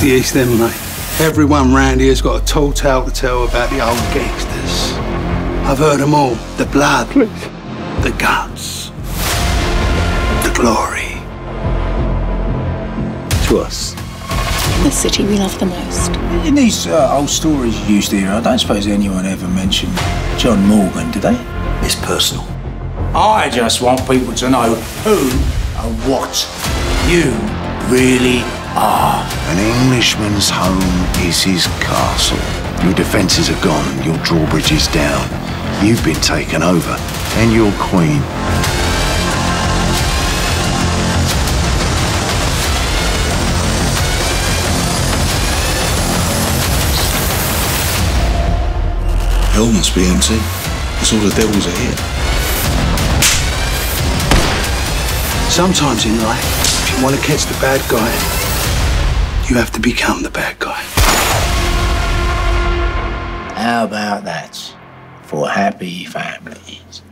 the East End, mate. Everyone round here's got a tall tale to tell about the old gangsters. I've heard them all. The blood, the guts, the glory. To us. The city we love the most. In these uh, old stories you used to hear, I don't suppose anyone ever mentioned John Morgan, did they? It's personal. I just want people to know who and what you really are. An Englishman's home is his castle. Your defences are gone, your drawbridge is down. You've been taken over, and your queen. Hell must be empty. It's all the devils are here. Sometimes in life, if you want to catch the bad guy, you have to become the bad guy. How about that for happy families?